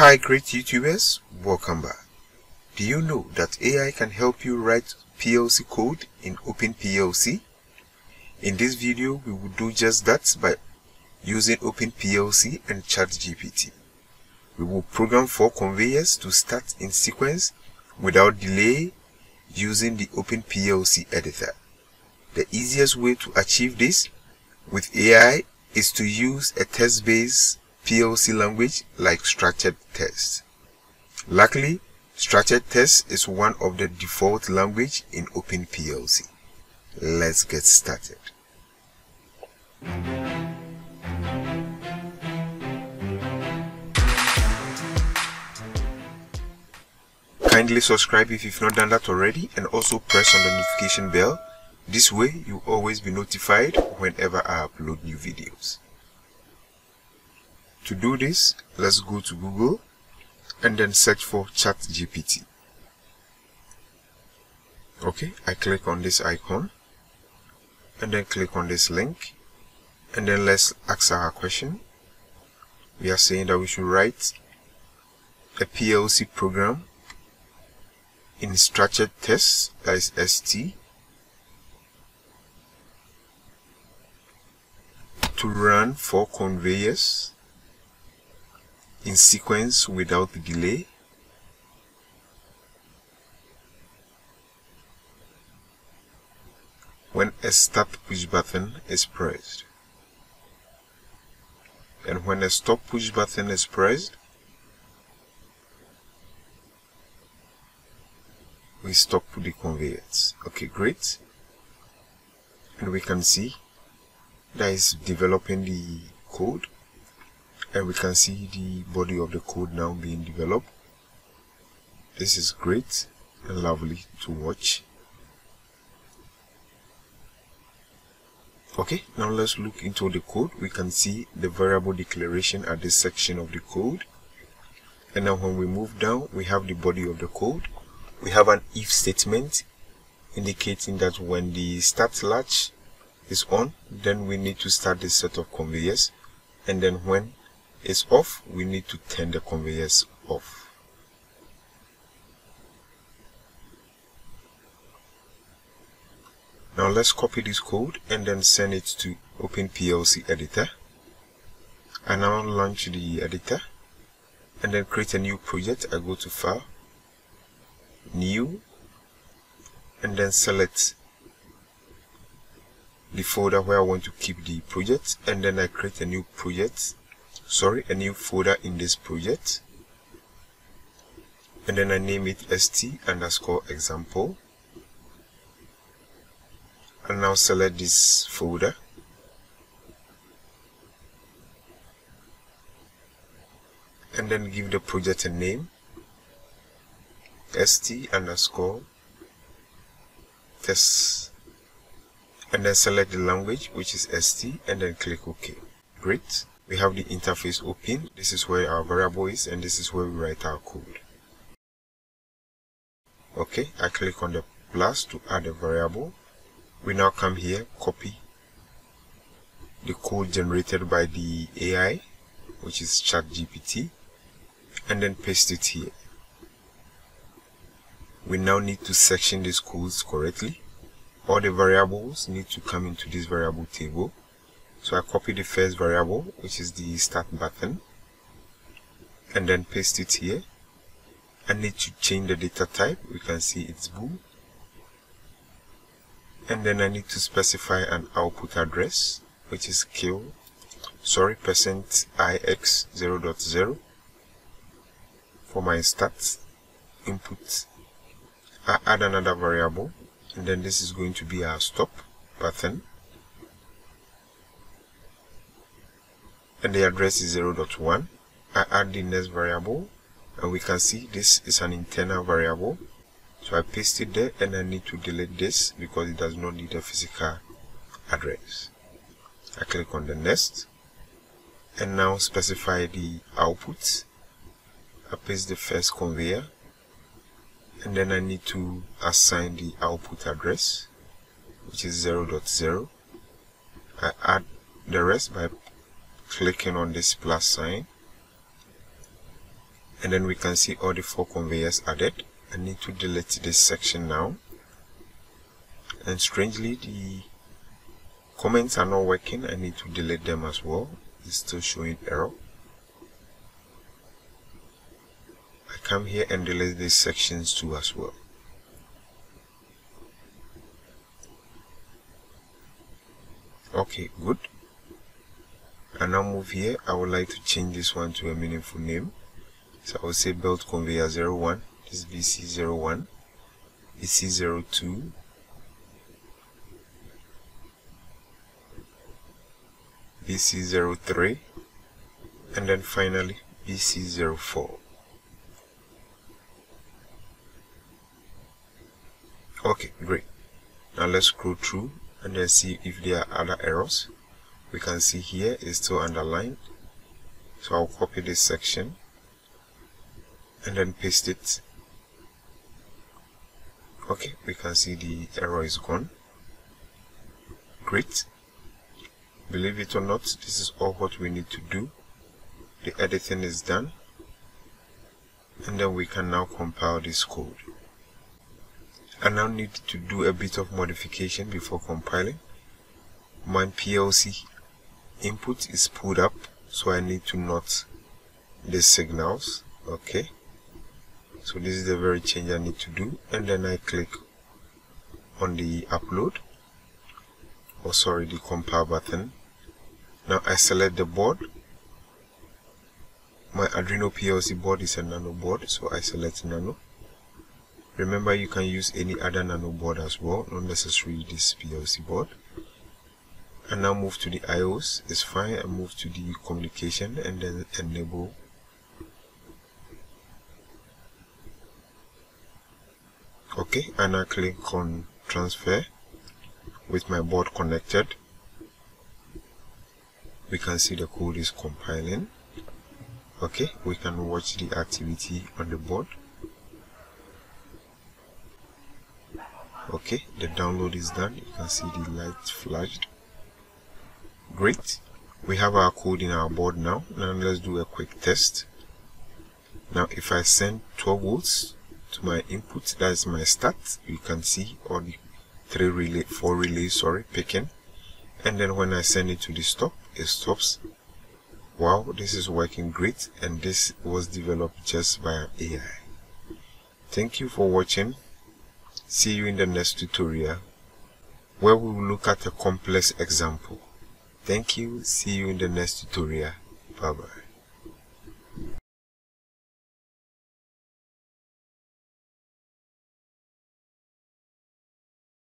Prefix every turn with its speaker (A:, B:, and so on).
A: Hi great YouTubers, welcome back. Do you know that AI can help you write PLC code in OpenPLC? In this video, we will do just that by using OpenPLC and ChatGPT. We will program four conveyors to start in sequence without delay using the OpenPLC editor. The easiest way to achieve this with AI is to use a text-based PLC language like structured text. Luckily, structured text is one of the default language in OpenPLC. Let's get started. Kindly subscribe if you've not done that already and also press on the notification bell. This way you'll always be notified whenever I upload new videos. To do this, let's go to Google and then search for ChatGPT. Okay, I click on this icon and then click on this link and then let's ask our question. We are saying that we should write a PLC program in structured text, that is ST, to run four conveyors in sequence without delay. when a start push button is pressed. And when a stop push button is pressed, we stop the conveyors. Okay, great. And we can see that is developing the code and we can see the body of the code now being developed. This is great and lovely to watch. Okay now let's look into the code. We can see the variable declaration at this section of the code. And now when we move down we have the body of the code. We have an if statement indicating that when the start latch is on then we need to start this set of conveyors. And then when it's off we need to turn the conveyors off. Now let's copy this code and then send it to Open PLC editor. I now launch the editor and then create a new project. I go to file new and then select the folder where I want to keep the project. And then I create a new project sorry a new folder in this project. And then I name it st underscore example. And now select this folder. And then give the project a name. St underscore test and then select the language which is st and then click ok. Great we have the interface open. This is where our variable is and this is where we write our code. Okay i click on the plus to add a variable. We now come here copy the code generated by the ai which is ChatGPT and then paste it here. We now need to section these codes correctly. All the variables need to come into this variable table so I copy the first variable which is the start button and then paste it here. I need to change the data type. We can see it's bool and then I need to specify an output address which is kill sorry percent ix 0.0 for my start input. I add another variable and then this is going to be our stop button and the address is 0.1 I add the next variable and we can see this is an internal variable. So I paste it there and I need to delete this because it does not need a physical address. I click on the next and now specify the output. I paste the first conveyor and then I need to assign the output address which is 0.0 I add the rest by clicking on this plus sign. And then we can see all the four conveyors added. I need to delete this section now. And strangely the comments are not working. I need to delete them as well. It's still showing error. I come here and delete these sections too as well. Okay good and now move here. I would like to change this one to a meaningful name. So I will say belt conveyor 01 this is BC01 BC02 BC03 and then finally BC04 okay great. Now let's scroll through and then see if there are other errors we can see here is still underlined so I'll copy this section and then paste it. Okay we can see the error is gone. Great. Believe it or not this is all what we need to do. The editing is done. And then we can now compile this code. I now need to do a bit of modification before compiling. My PLC input is pulled up so I need to note the signals okay? So this is the very change I need to do and then I click on the upload or sorry the compile button. Now I select the board. My Arduino PLC board is a nano board so I select nano. Remember you can use any other nano board as well not necessarily this PLC board and now move to the IOS it's fine. And move to the communication and then enable. Okay and I click on transfer with my board connected. We can see the code is compiling. Okay we can watch the activity on the board. Okay the download is done. You can see the light flashed great. We have our code in our board now. Now let's do a quick test. Now if I send 12 volts to my input that's my start you can see all the three relay four relays sorry picking. And then when I send it to the stop it stops. Wow this is working great and this was developed just by AI thank you for watching. See you in the next tutorial where we will look at a complex example thank you. See you in the next tutorial. Bye bye